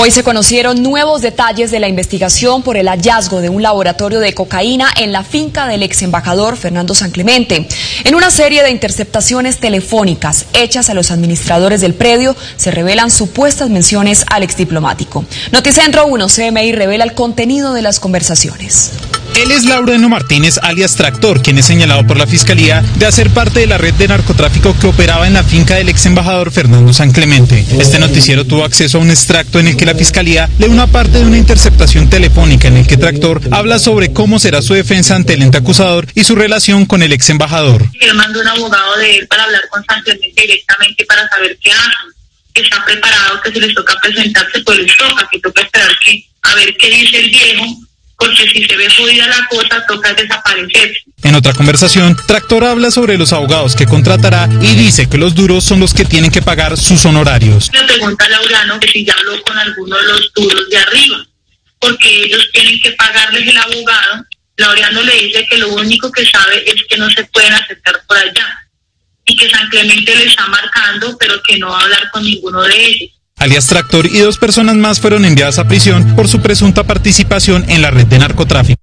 Hoy se conocieron nuevos detalles de la investigación por el hallazgo de un laboratorio de cocaína en la finca del ex embajador Fernando San Clemente. En una serie de interceptaciones telefónicas hechas a los administradores del predio se revelan supuestas menciones al exdiplomático. Noticentro 1 CMI revela el contenido de las conversaciones. Él es Laureno Martínez, alias Tractor, quien es señalado por la Fiscalía de hacer parte de la red de narcotráfico que operaba en la finca del ex embajador Fernando San Clemente. Este noticiero tuvo acceso a un extracto en el que la Fiscalía lee una parte de una interceptación telefónica en el que Tractor habla sobre cómo será su defensa ante el ente acusador y su relación con el ex embajador. Él mandó un abogado de él para hablar con San Clemente directamente para saber qué hacen, que está preparado, que se les toca presentarse, pues les toca, que toca esperar que a ver qué dice el viejo porque si se ve jodida la cosa, toca desaparecer. En otra conversación, Tractor habla sobre los abogados que contratará y dice que los duros son los que tienen que pagar sus honorarios. Le pregunta a Laurano que si ya habló con alguno de los duros de arriba, porque ellos tienen que pagarles el abogado. Laureano le dice que lo único que sabe es que no se pueden aceptar por allá y que San Clemente le está marcando, pero que no va a hablar con ninguno de ellos alias Tractor, y dos personas más fueron enviadas a prisión por su presunta participación en la red de narcotráfico.